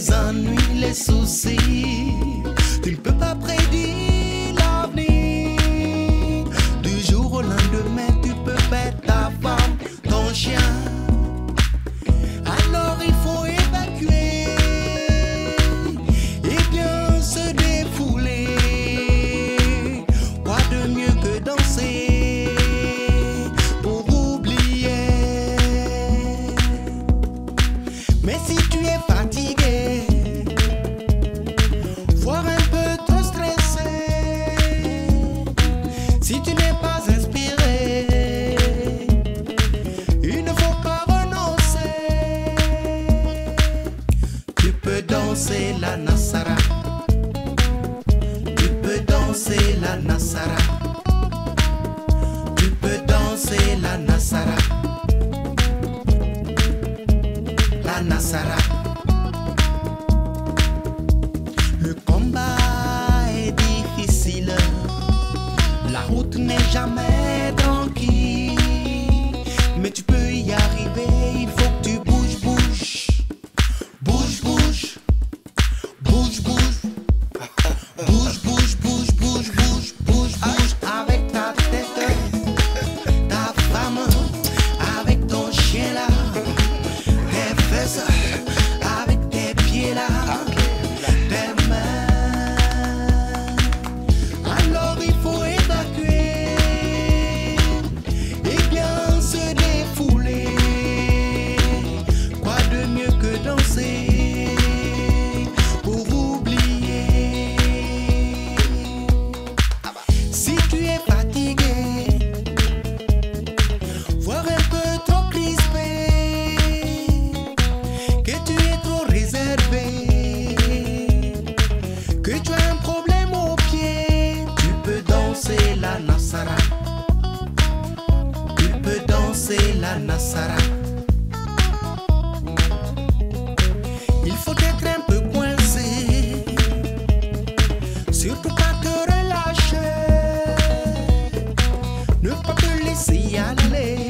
les ennuis, les soucis. peux danser la Nassara. Tu peux danser la Nassara. Tu peux danser la Nassara. La Nassara. Il faut être un peu coincé, surtout pas te relâcher, ne pas te laisser aller.